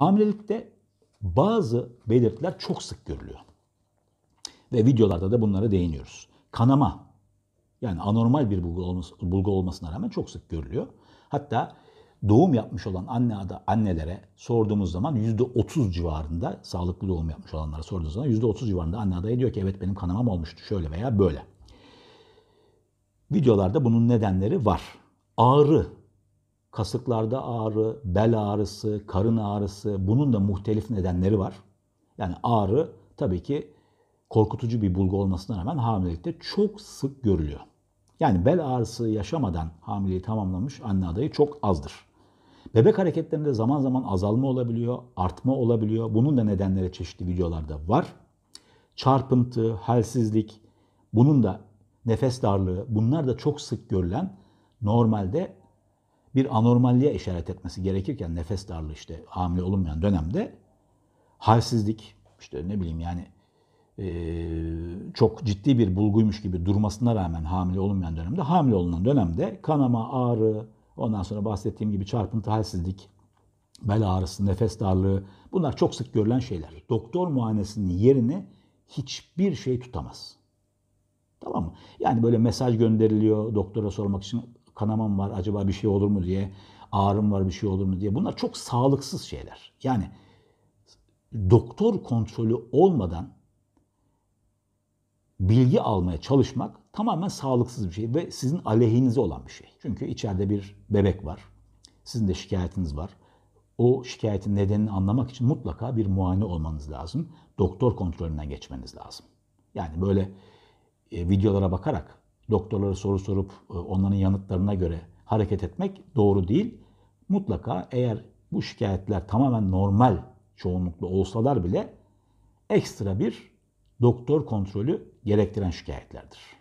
Hamilelikte bazı belirtiler çok sık görülüyor. Ve videolarda da bunlara değiniyoruz. Kanama, yani anormal bir bulgu, olması, bulgu olmasına rağmen çok sık görülüyor. Hatta doğum yapmış olan anne annelere sorduğumuz zaman %30 civarında sağlıklı doğum yapmış olanlara sorduğumuz zaman %30 civarında anne adayı diyor ki evet benim kanamam olmuştu şöyle veya böyle. Videolarda bunun nedenleri var. Ağrı, kasıklarda ağrı, bel ağrısı, karın ağrısı bunun da muhtelif nedenleri var. Yani ağrı tabii ki korkutucu bir bulgu olmasına rağmen hamilelikte çok sık görülüyor. Yani bel ağrısı yaşamadan hamileyi tamamlamış anne adayı çok azdır. Bebek hareketlerinde zaman zaman azalma olabiliyor, artma olabiliyor. Bunun da nedenleri çeşitli videolarda var. Çarpıntı, halsizlik, bunun da nefes darlığı bunlar da çok sık görülen normalde bir anormalliğe işaret etmesi gerekirken nefes darlığı işte hamile olunmayan dönemde halsizlik işte ne bileyim yani çok ciddi bir bulguymuş gibi durmasına rağmen hamile olunmayan dönemde hamile olunan dönemde kanama, ağrı, ondan sonra bahsettiğim gibi çarpıntı, halsizlik, bel ağrısı, nefes darlığı bunlar çok sık görülen şeyler. Doktor muayenesinin yerini hiçbir şey tutamaz. Tamam mı? Yani böyle mesaj gönderiliyor doktora sormak için kanamam var acaba bir şey olur mu diye, ağrım var bir şey olur mu diye. Bunlar çok sağlıksız şeyler. Yani doktor kontrolü olmadan bilgi almaya çalışmak tamamen sağlıksız bir şey ve sizin aleyhinize olan bir şey. Çünkü içeride bir bebek var. Sizin de şikayetiniz var. O şikayetin nedenini anlamak için mutlaka bir muayene olmanız lazım. Doktor kontrolünden geçmeniz lazım. Yani böyle e, videolara bakarak doktorlara soru sorup e, onların yanıtlarına göre hareket etmek doğru değil. Mutlaka eğer bu şikayetler tamamen normal çoğunlukla olsalar bile ekstra bir doktor kontrolü gerektiren şikayetlerdir.